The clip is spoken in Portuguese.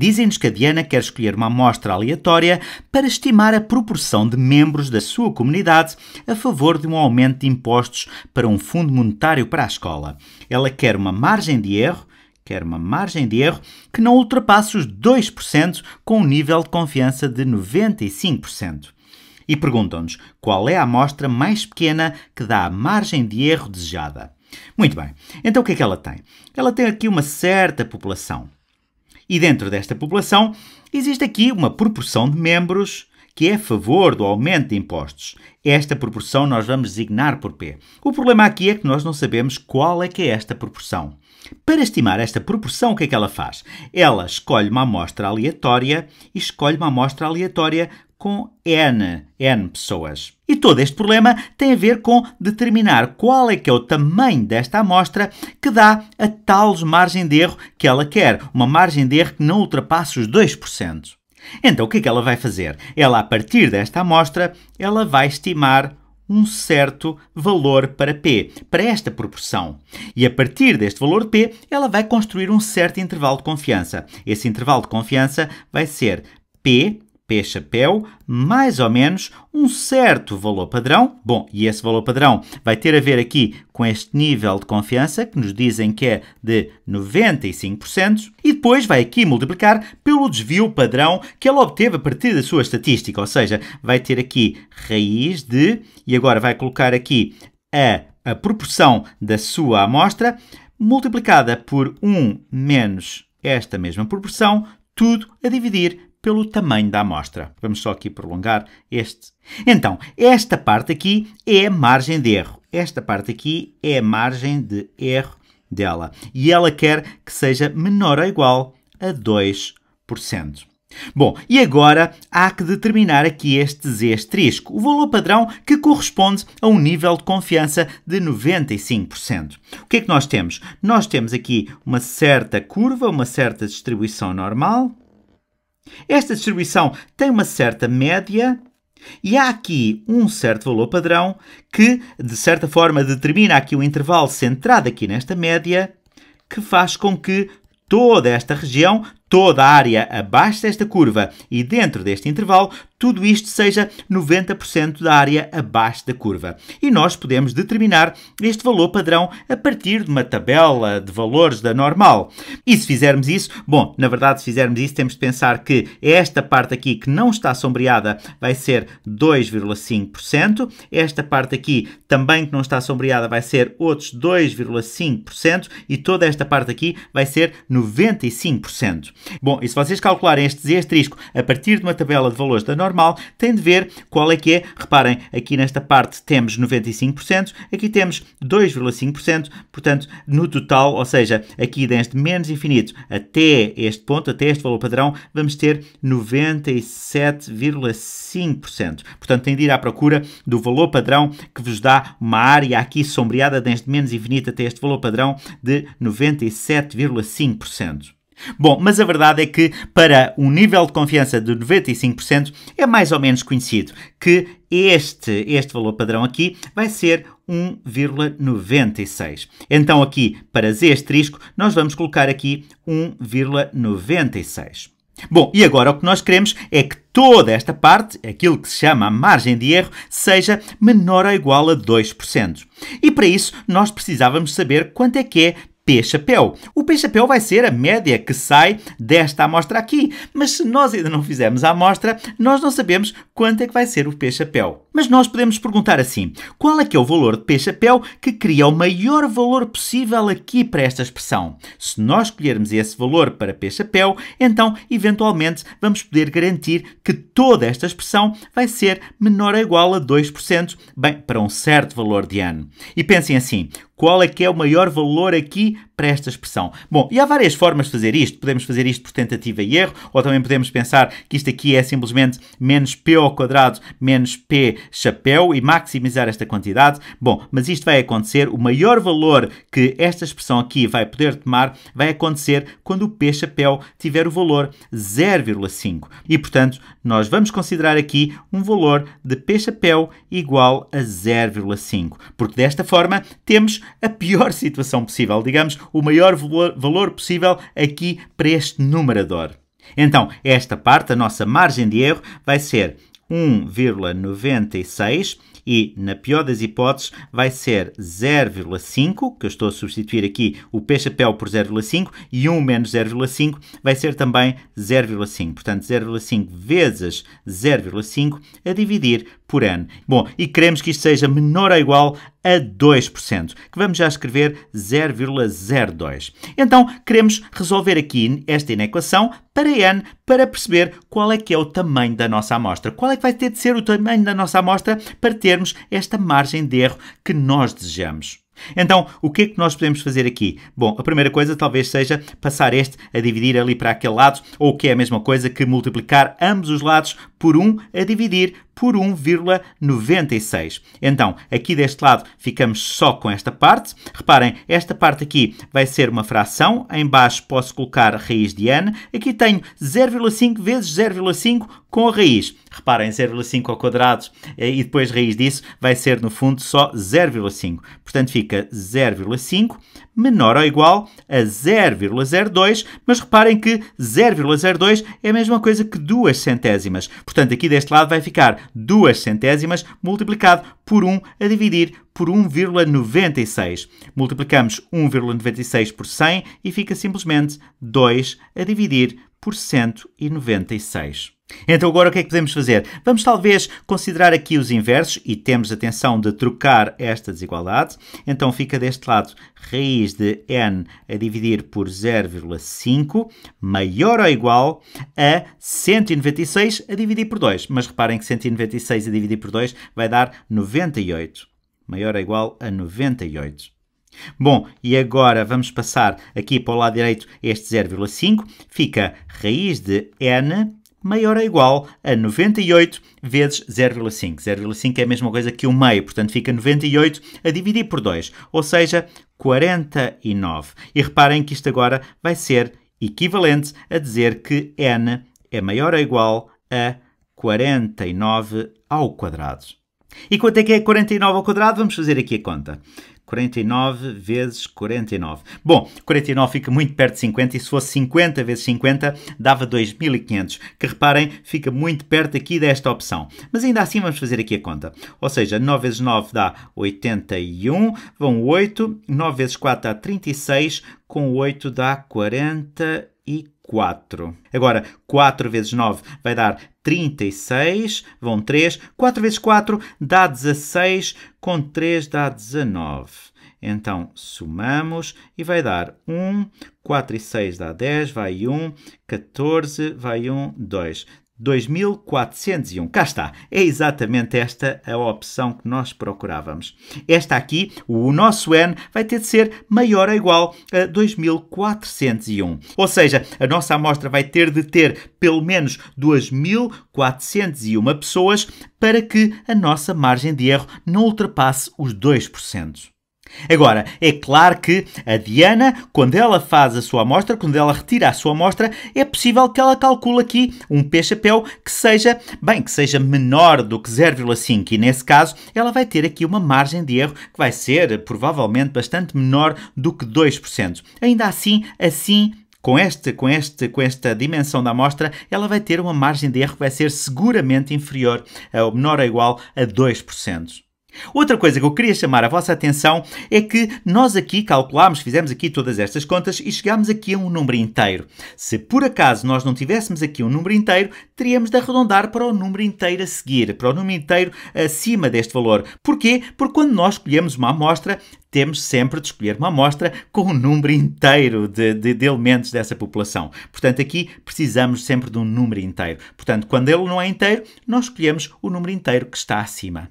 Dizem-nos que a Diana quer escolher uma amostra aleatória para estimar a proporção de membros da sua comunidade a favor de um aumento de impostos para um fundo monetário para a escola. Ela quer uma margem de erro quer uma margem de erro que não ultrapasse os 2% com um nível de confiança de 95%. E perguntam-nos qual é a amostra mais pequena que dá a margem de erro desejada. Muito bem, então o que é que ela tem? Ela tem aqui uma certa população. E dentro desta população existe aqui uma proporção de membros que é a favor do aumento de impostos. Esta proporção nós vamos designar por P. O problema aqui é que nós não sabemos qual é que é esta proporção. Para estimar esta proporção, o que é que ela faz? Ela escolhe uma amostra aleatória e escolhe uma amostra aleatória com N, N pessoas. E todo este problema tem a ver com determinar qual é que é o tamanho desta amostra que dá a tal margem de erro que ela quer, uma margem de erro que não ultrapasse os 2%. Então, o que é que ela vai fazer? Ela, a partir desta amostra, ela vai estimar um certo valor para P, para esta proporção. E a partir deste valor de P, ela vai construir um certo intervalo de confiança. Esse intervalo de confiança vai ser P P chapéu, mais ou menos um certo valor padrão. Bom, e esse valor padrão vai ter a ver aqui com este nível de confiança, que nos dizem que é de 95%, e depois vai aqui multiplicar pelo desvio padrão que ela obteve a partir da sua estatística, ou seja, vai ter aqui raiz de, e agora vai colocar aqui a, a proporção da sua amostra, multiplicada por 1 menos esta mesma proporção, tudo a dividir pelo tamanho da amostra. Vamos só aqui prolongar este. Então, esta parte aqui é a margem de erro. Esta parte aqui é a margem de erro dela. E ela quer que seja menor ou igual a 2%. Bom, e agora há que determinar aqui este Z asterisco, o valor padrão que corresponde a um nível de confiança de 95%. O que é que nós temos? Nós temos aqui uma certa curva, uma certa distribuição normal, esta distribuição tem uma certa média e há aqui um certo valor padrão que, de certa forma, determina aqui um intervalo centrado aqui nesta média, que faz com que toda esta região toda a área abaixo desta curva e dentro deste intervalo, tudo isto seja 90% da área abaixo da curva. E nós podemos determinar este valor padrão a partir de uma tabela de valores da normal. E se fizermos isso, bom, na verdade, se fizermos isso, temos de pensar que esta parte aqui que não está sombreada vai ser 2,5%, esta parte aqui também que não está sombreada vai ser outros 2,5% e toda esta parte aqui vai ser 95%. Bom, e se vocês calcularem este z asterisco a partir de uma tabela de valores da normal, têm de ver qual é que é. Reparem, aqui nesta parte temos 95%, aqui temos 2,5%, portanto, no total, ou seja, aqui desde menos infinito até este ponto, até este valor padrão, vamos ter 97,5%. Portanto, tem de ir à procura do valor padrão que vos dá uma área aqui sombreada desde menos infinito até este valor padrão de 97,5%. Bom, mas a verdade é que para um nível de confiança de 95% é mais ou menos conhecido que este, este valor padrão aqui vai ser 1,96. Então aqui, para z asterisco, nós vamos colocar aqui 1,96. Bom, e agora o que nós queremos é que toda esta parte, aquilo que se chama a margem de erro, seja menor ou igual a 2%. E para isso nós precisávamos saber quanto é que é P-chapéu. O P-chapéu vai ser a média que sai desta amostra aqui, mas se nós ainda não fizermos a amostra, nós não sabemos quanto é que vai ser o P-chapéu. Mas nós podemos perguntar assim, qual é que é o valor de P-chapéu que cria o maior valor possível aqui para esta expressão? Se nós escolhermos esse valor para P-chapéu, então, eventualmente, vamos poder garantir que toda esta expressão vai ser menor ou igual a 2%, bem, para um certo valor de ano. E pensem assim, qual é que é o maior valor aqui para esta expressão? Bom, e há várias formas de fazer isto. Podemos fazer isto por tentativa e erro, ou também podemos pensar que isto aqui é simplesmente menos p ao quadrado menos p chapéu e maximizar esta quantidade. Bom, mas isto vai acontecer, o maior valor que esta expressão aqui vai poder tomar vai acontecer quando o p chapéu tiver o valor 0,5. E, portanto, nós vamos considerar aqui um valor de p chapéu igual a 0,5, porque desta forma temos a pior situação possível, digamos, o maior valor possível aqui para este numerador. Então, esta parte, a nossa margem de erro, vai ser 1,96 e, na pior das hipóteses, vai ser 0,5, que eu estou a substituir aqui o P-chapéu por 0,5, e 1 menos 0,5 vai ser também 0,5. Portanto, 0,5 vezes 0,5 a dividir por N. Bom, e queremos que isto seja menor ou igual a 2%, que vamos já escrever 0,02. Então, queremos resolver aqui esta inequação para n para perceber qual é que é o tamanho da nossa amostra. Qual é que vai ter de ser o tamanho da nossa amostra para termos esta margem de erro que nós desejamos. Então, o que é que nós podemos fazer aqui? Bom, a primeira coisa talvez seja passar este a dividir ali para aquele lado, ou que é a mesma coisa que multiplicar ambos os lados por 1 a dividir por 1,96. Então, aqui deste lado ficamos só com esta parte. Reparem, esta parte aqui vai ser uma fração. Em baixo posso colocar raiz de n. Aqui tenho 0,5 vezes 0,5 com a raiz. Reparem, 0,5 ao quadrado eh, e depois raiz disso vai ser, no fundo, só 0,5. Portanto, fica 0,5 menor ou igual a 0,02, mas reparem que 0,02 é a mesma coisa que 2 centésimas. Portanto, aqui deste lado vai ficar 2 centésimas multiplicado por 1 a dividir por 1,96. Multiplicamos 1,96 por 100 e fica simplesmente 2 a dividir por 196. Então agora o que é que podemos fazer? Vamos talvez considerar aqui os inversos e temos atenção de trocar esta desigualdade. Então fica deste lado raiz de n a dividir por 0,5 maior ou igual a 196 a dividir por 2. Mas reparem que 196 a dividir por 2 vai dar 98. Maior ou igual a 98. Bom, e agora vamos passar aqui para o lado direito este 0,5. Fica raiz de n maior ou igual a 98 vezes 0,5. 0,5 é a mesma coisa que o meio, portanto fica 98 a dividir por 2, ou seja, 49. E reparem que isto agora vai ser equivalente a dizer que n é maior ou igual a 49 ao quadrado. E quanto é que é 49 ao quadrado? Vamos fazer aqui a conta. 49 vezes 49. Bom, 49 fica muito perto de 50 e se fosse 50 vezes 50 dava 2500, que reparem, fica muito perto aqui desta opção. Mas ainda assim vamos fazer aqui a conta. Ou seja, 9 vezes 9 dá 81, vão 8, 9 vezes 4 dá 36, com 8 dá 44. Agora, 4 vezes 9 vai dar 36, vão 3. 4 vezes 4 dá 16, com 3 dá 19. Então, somamos e vai dar 1, 4 e 6 dá 10, vai 1, 14, vai 1, 2. 2401. Cá está. É exatamente esta a opção que nós procurávamos. Esta aqui, o nosso n, vai ter de ser maior ou igual a 2401. Ou seja, a nossa amostra vai ter de ter pelo menos 2401 pessoas para que a nossa margem de erro não ultrapasse os 2%. Agora, é claro que a Diana, quando ela faz a sua amostra, quando ela retira a sua amostra, é possível que ela calcule aqui um P-chapéu que seja, bem, que seja menor do que 0,5 e nesse caso ela vai ter aqui uma margem de erro que vai ser provavelmente bastante menor do que 2%. Ainda assim, assim com, este, com, este, com esta dimensão da amostra, ela vai ter uma margem de erro que vai ser seguramente inferior, ou menor ou igual a 2%. Outra coisa que eu queria chamar a vossa atenção é que nós aqui calculámos, fizemos aqui todas estas contas e chegámos aqui a um número inteiro. Se por acaso nós não tivéssemos aqui um número inteiro, teríamos de arredondar para o número inteiro a seguir, para o número inteiro acima deste valor. Porquê? Porque quando nós escolhemos uma amostra, temos sempre de escolher uma amostra com o um número inteiro de, de, de, elementos dessa população. Portanto, aqui precisamos sempre de um número inteiro. Portanto, quando ele não é inteiro, nós escolhemos o número inteiro que está acima.